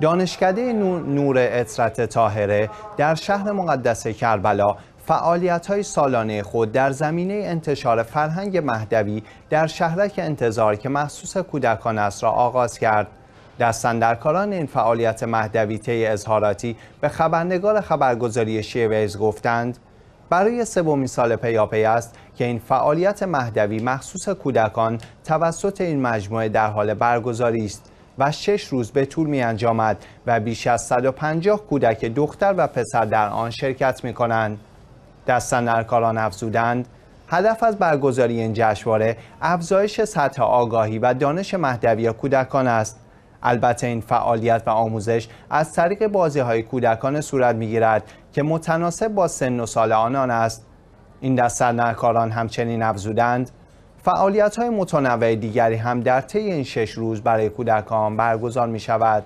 دانشکده نور اطرت تاهره در شهر مقدس کربلا فعالیت های سالانه خود در زمینه انتشار فرهنگ مهدوی در شهرک انتظار که مخصوص کودکان است را آغاز کرد. دستندرکاران این فعالیت مهدوی طی اظهاراتی به خبرنگار خبرگزاری شیویز گفتند برای سومین سال پیاپی است که این فعالیت مهدوی مخصوص کودکان توسط این مجموعه در حال برگزاری است و شش روز به طول می انجامد و بیش از 150 کودک دختر و پسر در آن شرکت می کنند. دستندرکاران افزودند. هدف از برگزاری این جشنواره افزایش سطح آگاهی و دانش مهدوی کودکان است. البته این فعالیت و آموزش از طریق بازی های کودکان صورت می گیرد که متناسب با سن و سال آنان است. این دستندرکاران همچنین افزودند. فعالیت های متنوع دیگری هم در طی این شش روز برای کودکان برگزار می شود